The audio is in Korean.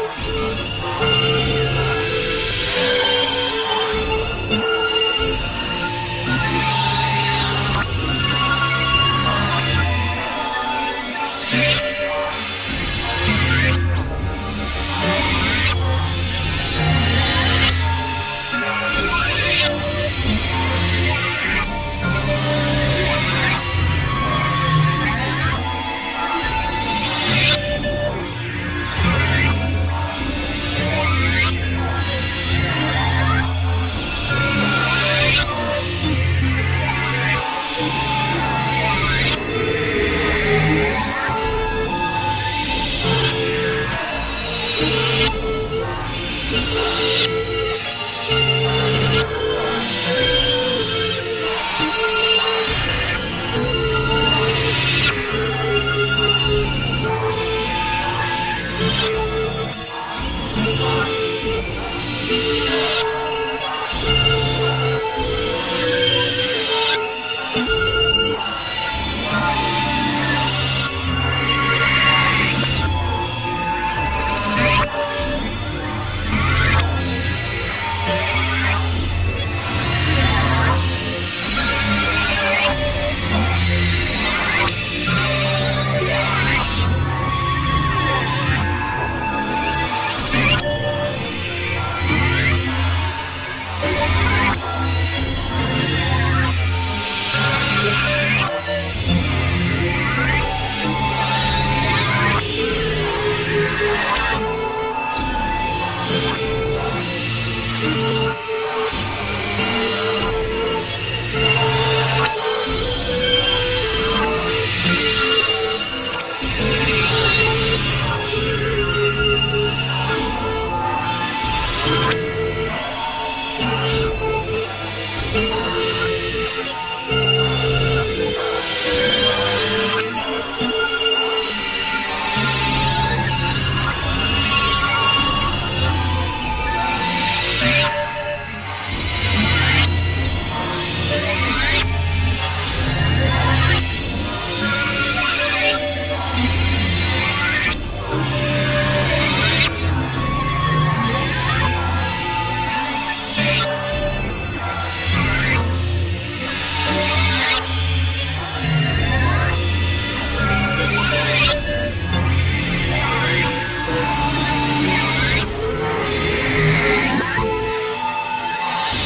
ました。you